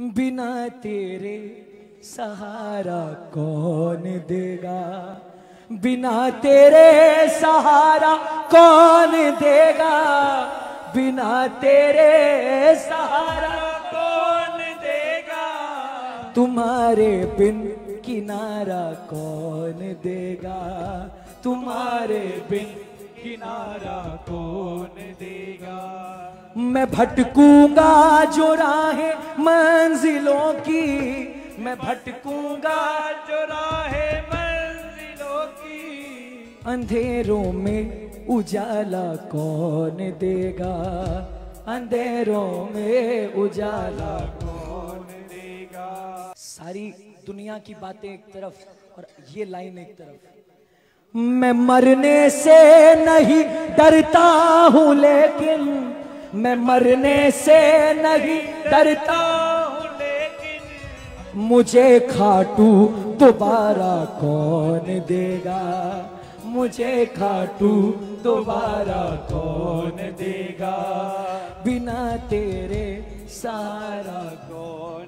बिना तेरे सहारा कौन देगा? बिना तेरे सहारा कौन देगा? बिना तेरे सहारा कौन देगा? तुम्हारे बिन किनारा कौन देगा? तुम्हारे बिन किनारा कौन देगा? मैं भटकूँगा जो राहें मंजिलों की, मैं भटकूँगा जो राहें मंजिलों की। अंधेरों में उजाला कौन देगा? अंधेरों में उजाला कौन देगा? सारी दुनिया की बातें एक तरफ़ और ये लाइन एक तरफ़। मैं मरने से नहीं डरता हूँ, लेकिन मैं मरने से नहीं डरता मुझे खाटू दोबारा कौन देगा? मुझे खाटू दोबारा कौन देगा? बिना तेरे सारा कौन